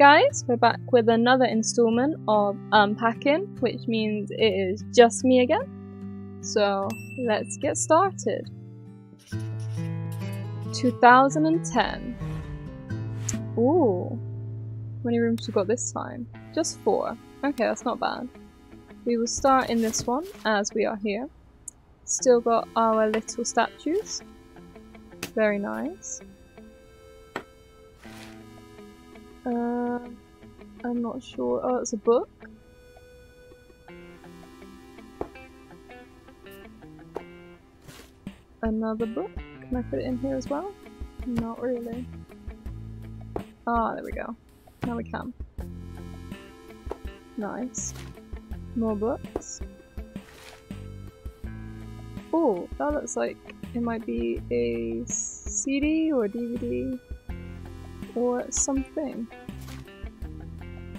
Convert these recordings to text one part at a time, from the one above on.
guys, we're back with another installment of Unpacking, which means it is just me again. So let's get started. 2010. Ooh. How many rooms we got this time? Just four. Okay, that's not bad. We will start in this one as we are here. Still got our little statues. Very nice. Uh, I'm not sure. Oh, it's a book. Another book. Can I put it in here as well? Not really. Ah, there we go. Now we can. Nice. More books. Oh, that looks like it might be a CD or DVD or something.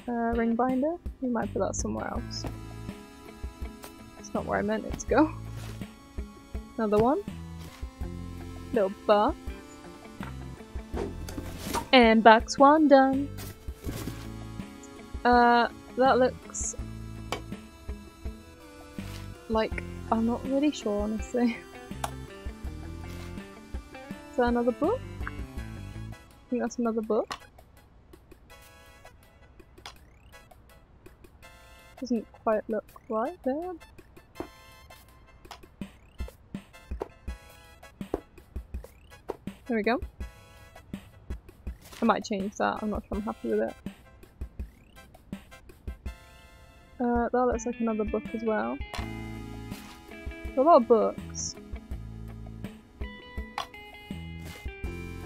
Uh, ring binder? We might put that somewhere else. It's not where I meant it to go. Another one. Little bar. And box one done. Uh, that looks like I'm not really sure honestly. Is that another book? That's another book. Doesn't quite look right there. There we go. I might change that, I'm not sure I'm happy with it. Uh, that looks like another book as well. A lot of books.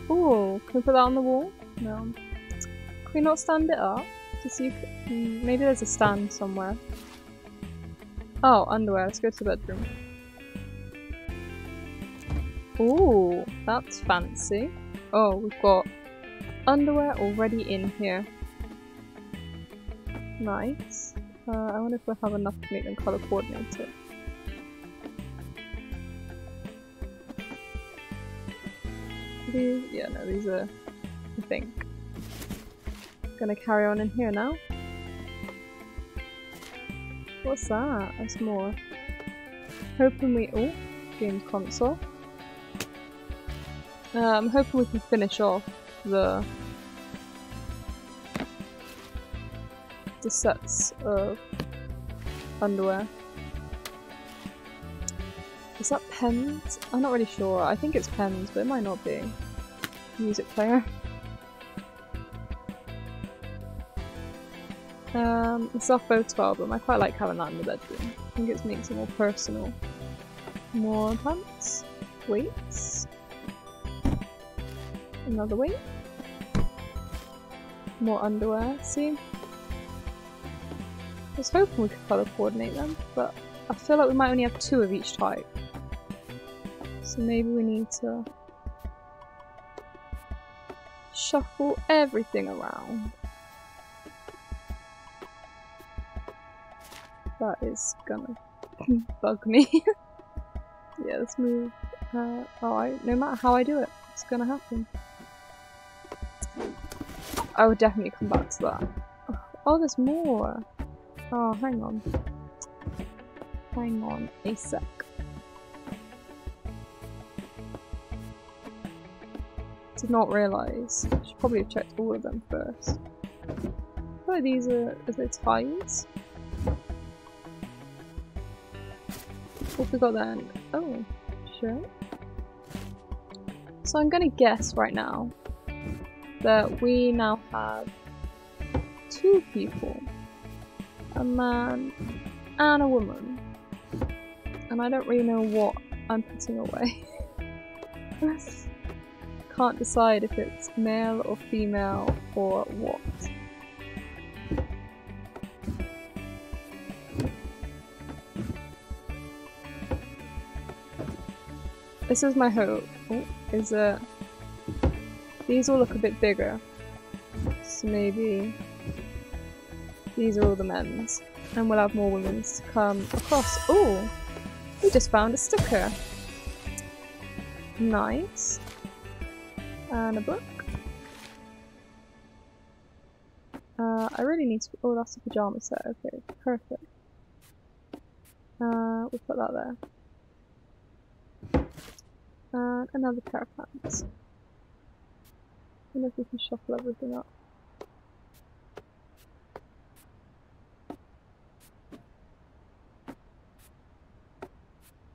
Oh, can we put that on the wall? No. Can we not stand it up? To see if, maybe there's a stand somewhere. Oh, underwear. Let's go to the bedroom. Ooh, that's fancy. Oh, we've got underwear already in here. Nice. Uh, I wonder if we'll have enough to make them colour coordinated. Yeah, no, these are, I think. Gonna carry on in here now. What's that? That's more. Hoping we, oh, games console. I'm hoping we can finish off the the sets of underwear. Is that pens? I'm not really sure. I think it's pens, but it might not be. Music player. Um, soft photo album. I quite like having that in the bedroom. I think it makes it more personal. More pants. Weights. Another weight. More underwear. See? I was hoping we could colour coordinate them, but I feel like we might only have two of each type. So maybe we need to shuffle everything around. That is gonna bug me. yeah, let's move. Uh, oh, I, no matter how I do it, it's gonna happen. I would definitely come back to that. Oh, there's more. Oh, hang on. Hang on a sec. Did not realise. Should probably have checked all of them first. I like these are, are they ties? What oh, we got then? Oh, sure. So I'm gonna guess right now that we now have two people. A man and a woman. And I don't really know what I'm putting away. Can't decide if it's male or female or what. This is my hope, oh, is that these all look a bit bigger. So maybe these are all the men's. And we'll have more women's to come across. Oh! We just found a sticker. Nice. And a book. Uh, I really need to. Oh, that's a pajama set. Okay, perfect. Uh, we'll put that there. And another pair of pants. I wonder if we can shuffle everything up.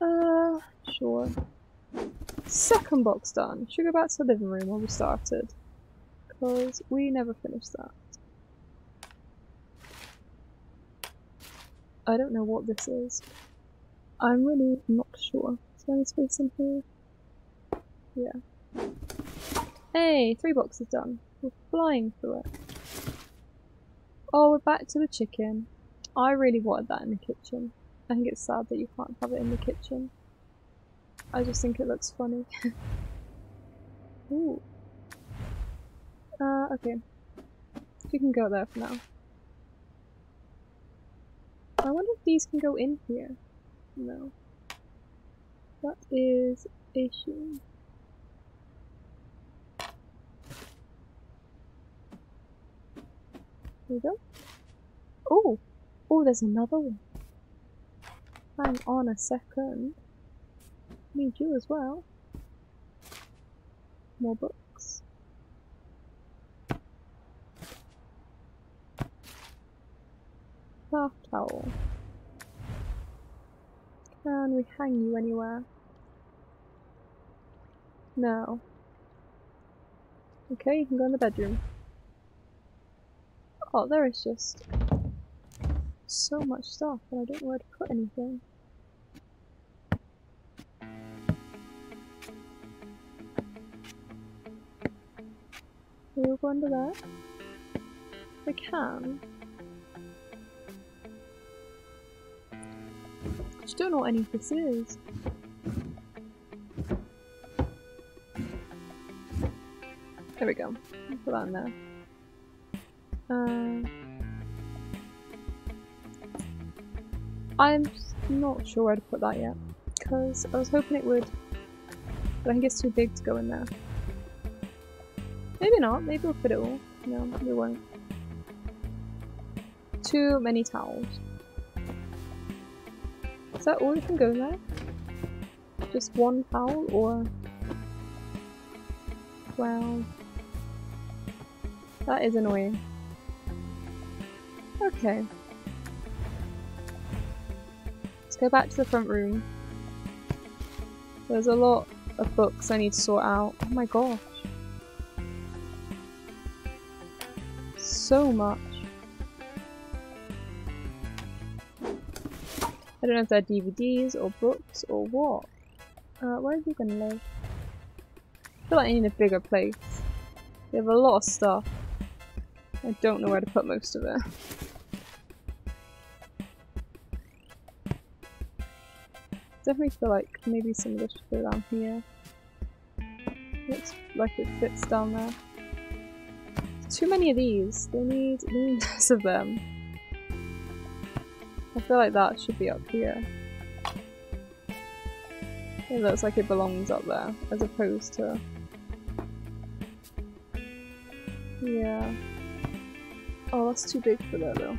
Uh, sure. Second box done. Should go back to the living room where we started. Because we never finished that. I don't know what this is. I'm really not sure. Is there any space in here? Yeah. Hey, three boxes done. We're flying through it. Oh, we're back to the chicken. I really wanted that in the kitchen. I think it's sad that you can't have it in the kitchen. I just think it looks funny. Ooh. Uh, okay. You can go there for now. I wonder if these can go in here. No. That is issue. There we go. Oh! Oh, there's another one. Hang on a second. Need you as well. More books. Bath towel. Can we hang you anywhere? No. Okay, you can go in the bedroom. Oh, there is just so much stuff and I don't know where to put anything. We'll go under there. I can. I just don't know what any of this is. There we go. Put that in there. Uh, I'm not sure where to put that yet, because I was hoping it would, but I think it's too big to go in there. Maybe not, maybe we'll fit it all. No, we won't. Too many towels. Is that all you can go there? Just one towel, or... Well... That is annoying. Okay. Let's go back to the front room. There's a lot of books I need to sort out. Oh my gosh. So much. I don't know if they're DVDs or books or what. Uh, where are you gonna live? I feel like I need a bigger place. We have a lot of stuff. I don't know where to put most of it. Definitely feel like maybe some of this should go down here. Looks like it fits down there. Too many of these. They need, they need less of them. I feel like that should be up here. It looks like it belongs up there, as opposed to... Yeah. Oh, that's too big for that though.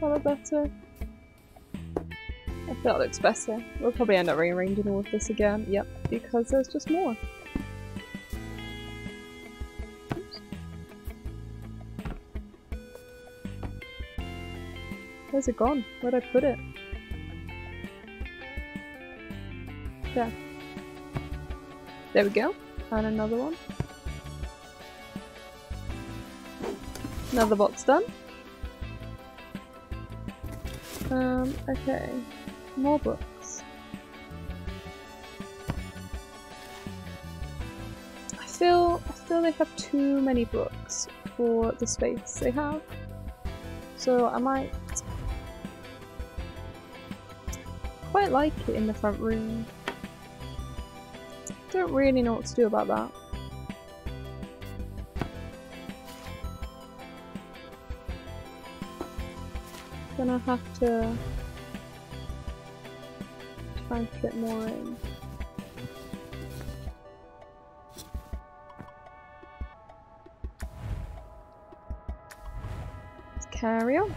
That better? That looks better. We'll probably end up rearranging all of this again. Yep, because there's just more. Oops. Where's it gone? Where'd I put it? There. There we go. And another one. Another box done. Um, okay. More books. I feel I feel they have too many books for the space they have. So I might quite like it in the front room. Don't really know what to do about that. Gonna have to trying to get more in. Let's carry on.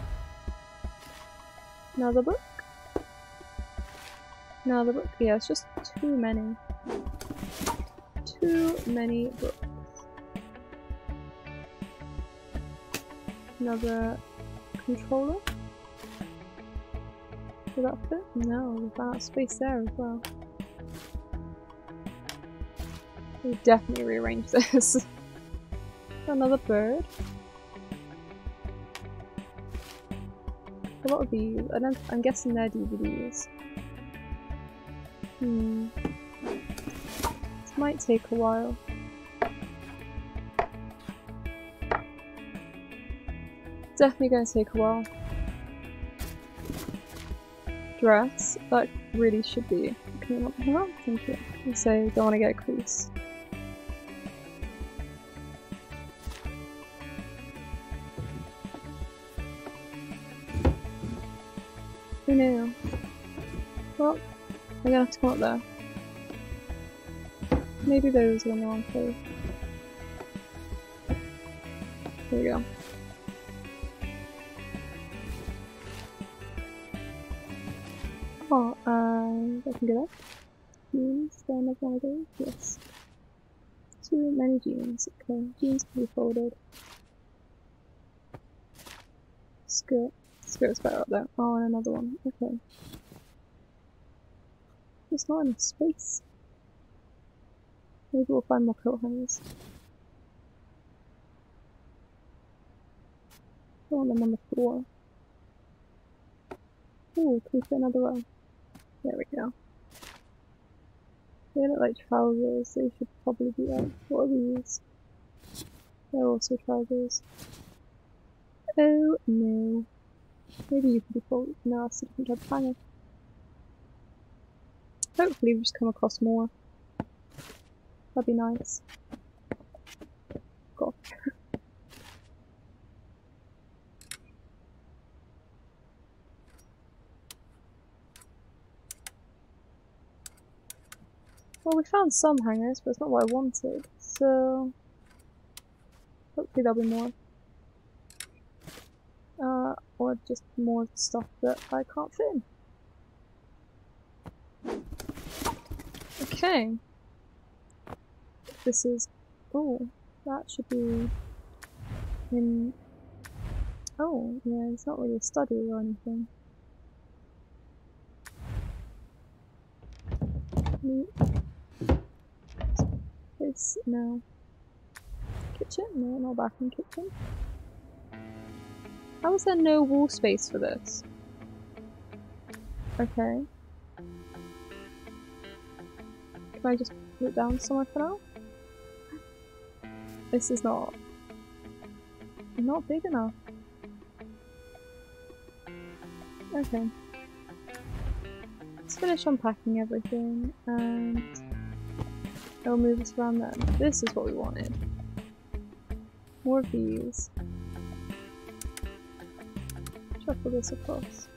Another book. Another book. Yeah, it's just too many. Too many books. Another controller. Will that fit? No, got space there as well. We definitely rearrange this. Another bird. A lot of these. I don't, I'm guessing they're DVDs. Hmm. This might take a while. Definitely going to take a while. Dress. That really should be. Can you on? Thank you. You say don't want to get a crease. Who knew? Well, I'm gonna have to come up there. Maybe those in the wrong place. Here we go. Get up. Jeans, I have one? Yes. Too many jeans. Okay, jeans can be folded. Skirt. Skirt's better up there. Oh, and another one. Okay. There's not enough space. Maybe we'll find more coat hangers. Oh, and number four. Ooh, can we fit another row? There we go. They look like trousers, they should probably be out. What are these? They're also trousers. Oh no. Maybe you could be folded. No, that's a different type of hanger. Hopefully we just come across more. That'd be nice. God. well, we found some hangers, but it's not what I wanted, so... Hopefully there'll be more. Uh, or just more stuff that I can't fit in. Okay. This is... Oh, that should be in... Oh, yeah, it's not really a study or anything. This, no. Kitchen? No, not bathroom kitchen. How is there no wall space for this? Okay. Can I just put it down somewhere for now? This is not... not big enough. Okay. Let's finish unpacking everything and I'll move us around then. This is what we wanted. More of shuffle this across.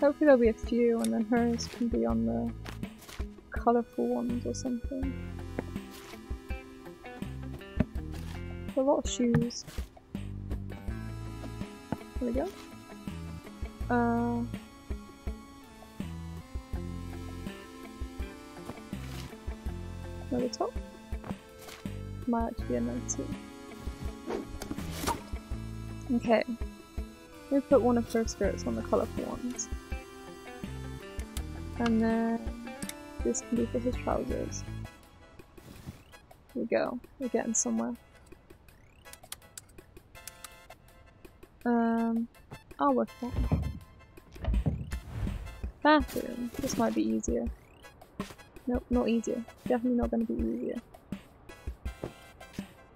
Hopefully there'll be a few and then hers can be on the colourful ones or something. A lot of shoes. There we go. Uh, another top. Might actually be another two. Okay. We put one of her skirts on the colourful ones. And then this can be for his trousers. Here we go. We're getting somewhere. Um, I'll work that. Bathroom. This might be easier. Nope, not easier. Definitely not going to be easier.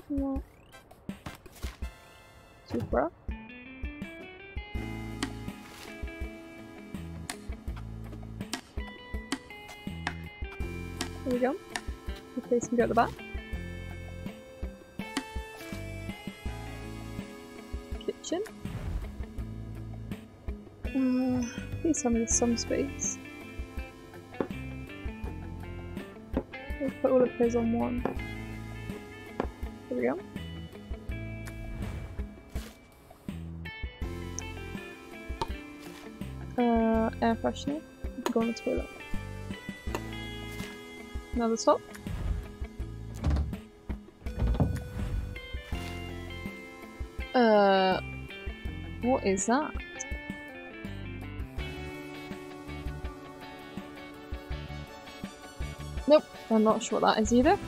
Yeah bro. There we go. Okay, can go at the back. Kitchen. Uh, please tell me there's some space. put all of his on one. There we go. Uh, air freshener. Go on the toilet. Another top. Uh, what is that? I'm not sure what that is either.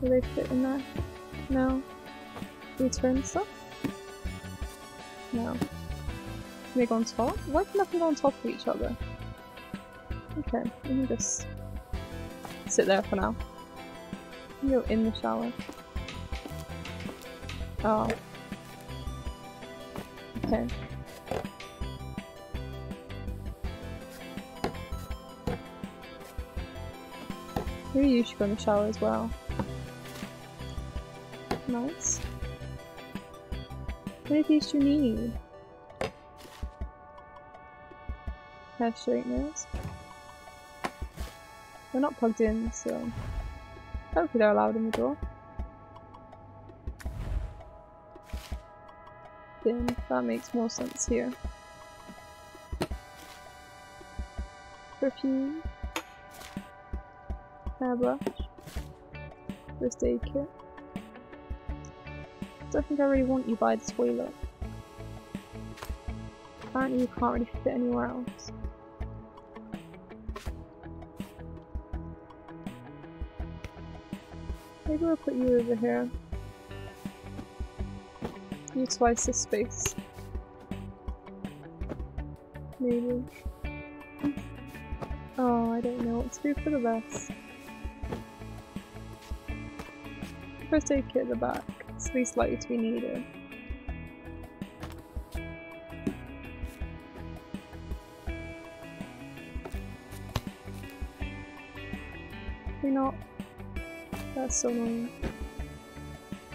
Do they fit in there? No. We turn stuff? No. Can they go on top? Why can nothing go on top of each other? Okay, we can just sit there for now. Go in the shower. Oh. Okay. Maybe you should go in the shower as well. Nice. What of these do you need? Hair straighteners. They're not plugged in, so hopefully they're allowed in the door. Then that makes more sense here. Perfume hairbrush, first aid kit. Don't think I really want you by the toilet. Apparently you can't really fit anywhere else. Maybe we'll put you over here. Utilize this space. Maybe. Oh, I don't know what to do for the best. First aid kit at the back. Likely to be needed. Maybe not. That's so annoying.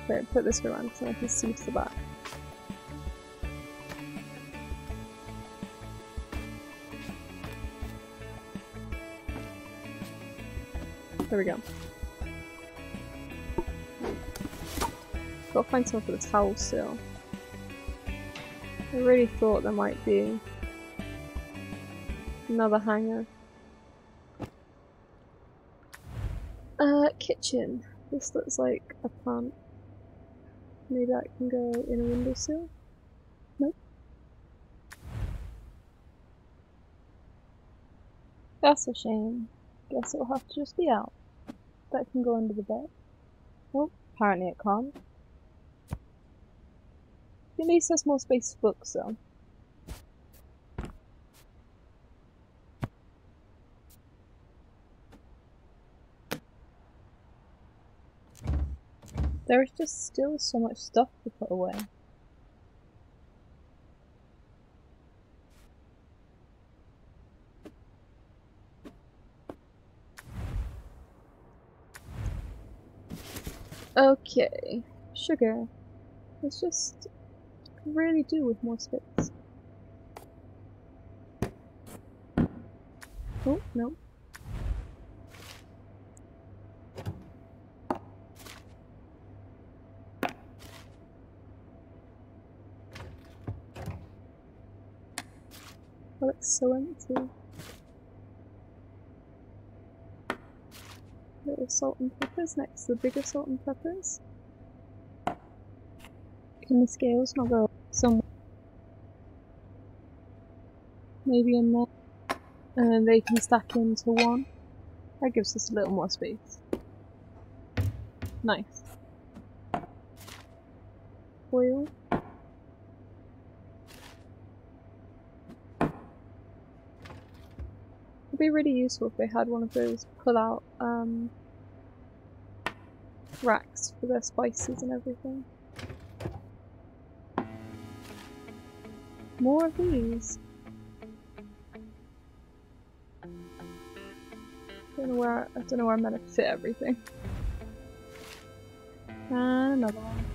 Wait, put this around so I can see to the back. There we go. Gotta find something for the towel still. I really thought there might be another hanger. Uh, kitchen. This looks like a plant. Maybe that can go in a windowsill? Nope. That's a shame. Guess it'll have to just be out. That can go under the bed. Well, apparently it can't. At least there's more space for books though. There's just still so much stuff to put away. Okay, sugar. It's just really do with more space. Oh, no. Oh, it's so empty. Little salt and peppers next to the bigger salt and peppers. Can the scales not go somewhere? Maybe in there. And then they can stack into one. That gives us a little more space. Nice. Oil. It'd be really useful if they had one of those pull out um, racks for their spices and everything. More of these. Don't know where I don't know where I'm gonna fit everything. And another one.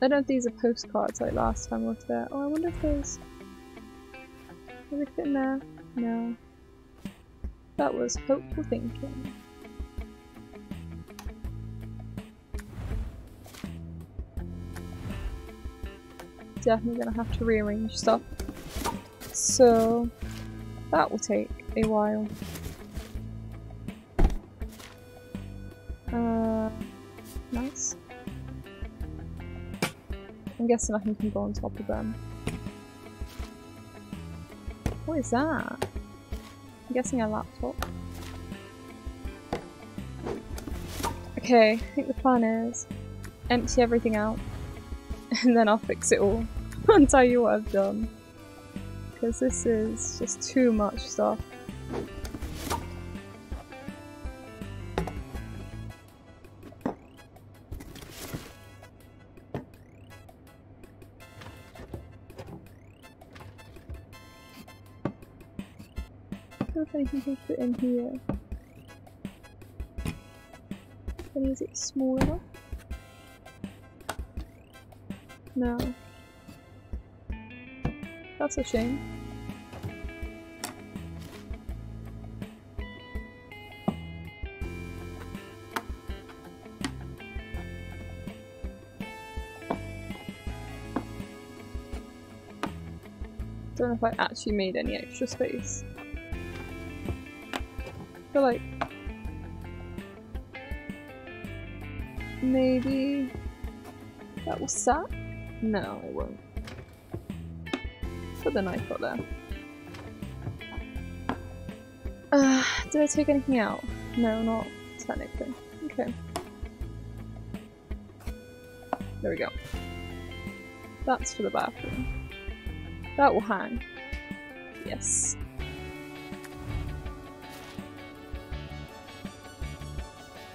I don't know if these are postcards like last time was there. Oh, I wonder if those. Are they fit in there? No. That was hopeful thinking. Definitely gonna have to rearrange stuff. So that will take a while. Uh, nice. I'm guessing I can go on top of them. What is that? I'm guessing a laptop. Okay, I think the plan is empty everything out and then I'll fix it all. I'll tell you what I've done. Because this is just too much stuff. anything can fit in here. And is it small enough? No. That's a shame. Don't know if I actually made any extra space. Feel like maybe that will sat? No, it won't. Put the knife up there. Uh, did I take anything out? No, not technically. Okay. There we go. That's for the bathroom. That will hang. Yes.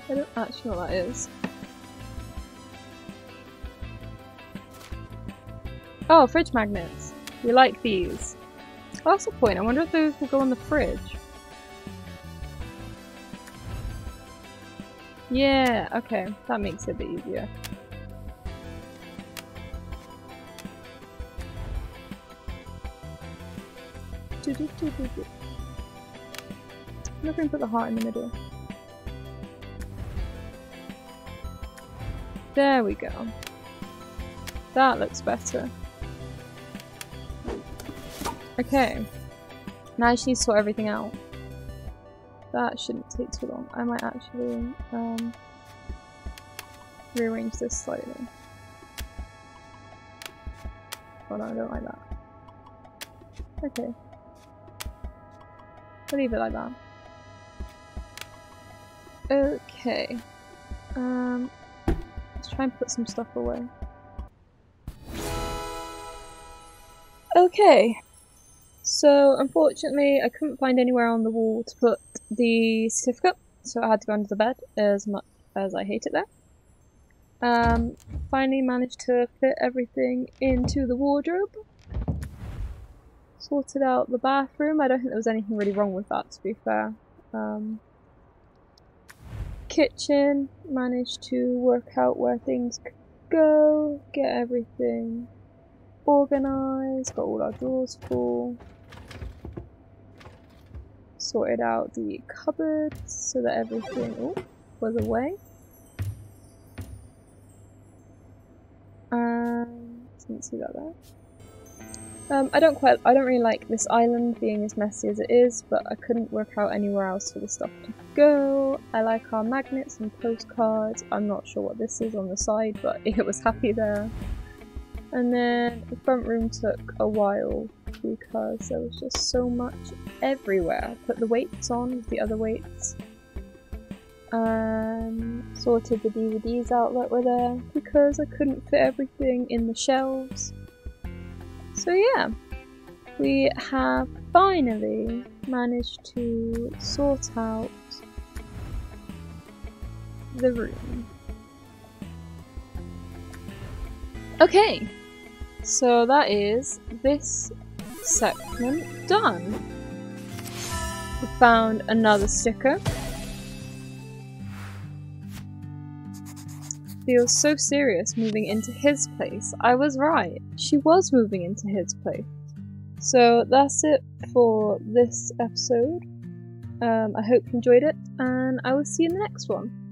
I don't actually know what that is. Oh, fridge magnets. We like these. Oh, that's the point. I wonder if those will go in the fridge. Yeah, okay. That makes it a bit easier. I'm not going to put the heart in the middle. There we go. That looks better. Okay. Now I just need to sort everything out. That shouldn't take too long. I might actually um, rearrange this slightly. Oh no, I don't like that. Okay. I'll leave it like that. Okay. Um, let's try and put some stuff away. Okay. So unfortunately I couldn't find anywhere on the wall to put the certificate, so I had to go under the bed as much as I hate it there. Um, finally managed to fit everything into the wardrobe. Sorted out the bathroom. I don't think there was anything really wrong with that to be fair. Um, kitchen, managed to work out where things could go, get everything organised, got all our drawers full sorted out the cupboards so that everything was away. Um, didn't see that there. Um, I don't quite, I don't really like this island being as messy as it is, but I couldn't work out anywhere else for the stuff to go. I like our magnets and postcards. I'm not sure what this is on the side, but it was happy there. And then the front room took a while because there was just so much everywhere. Put the weights on the other weights. Um, sorted the DVDs out that were there because I couldn't fit everything in the shelves. So yeah, we have finally managed to sort out the room. Okay, so that is this segment done. We found another sticker. Feels so serious moving into his place. I was right. She was moving into his place. So that's it for this episode. Um, I hope you enjoyed it, and I will see you in the next one.